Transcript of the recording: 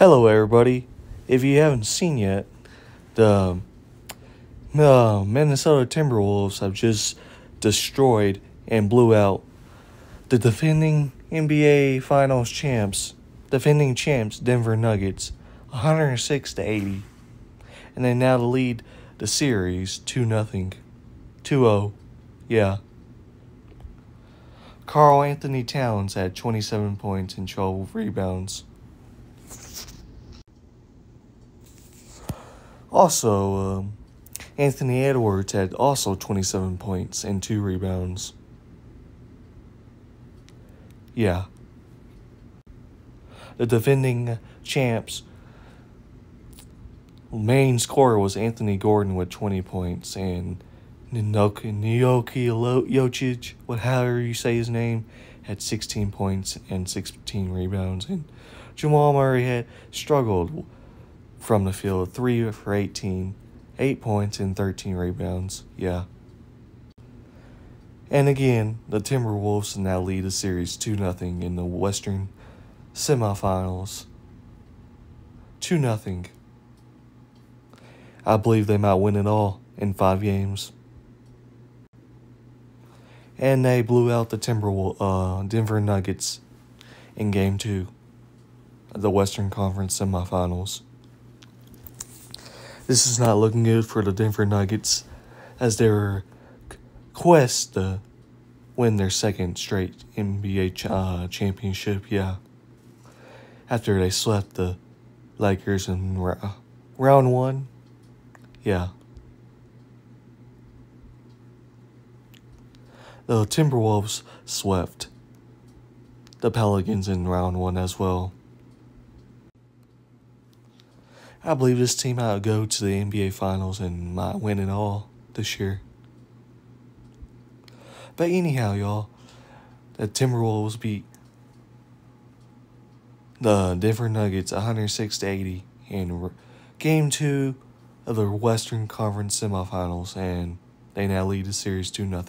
Hello, everybody. If you haven't seen yet, the uh, Minnesota Timberwolves have just destroyed and blew out the defending NBA Finals champs, defending champs Denver Nuggets, 106 to 80, and they now lead the series 2 nothing, 2-0. Yeah. Karl-Anthony Towns had 27 points and 12 rebounds. Also, um, Anthony Edwards had also 27 points and 2 rebounds. Yeah. The defending champs main scorer was Anthony Gordon with 20 points and Ninoki Jokic, whatever you say his name, had 16 points and 16 rebounds. And Jamal Murray had struggled from the field, 3 for 18, 8 points and 13 rebounds. Yeah. And again, the Timberwolves now lead the series 2 0 in the Western semifinals. 2 0. I believe they might win it all in five games. And they blew out the Timberwolves, uh, Denver Nuggets in game two of the Western Conference semifinals. This is not looking good for the Denver Nuggets as their quest to win their second straight NBA uh, championship. Yeah. After they swept the Lakers in round one. Yeah. The Timberwolves swept the Pelicans in round one as well. I believe this team might go to the NBA Finals and might win it all this year. But anyhow, y'all, the Timberwolves beat the Denver Nuggets 106 to 80 in game two of the Western Conference semifinals, and they now lead the series 2 0.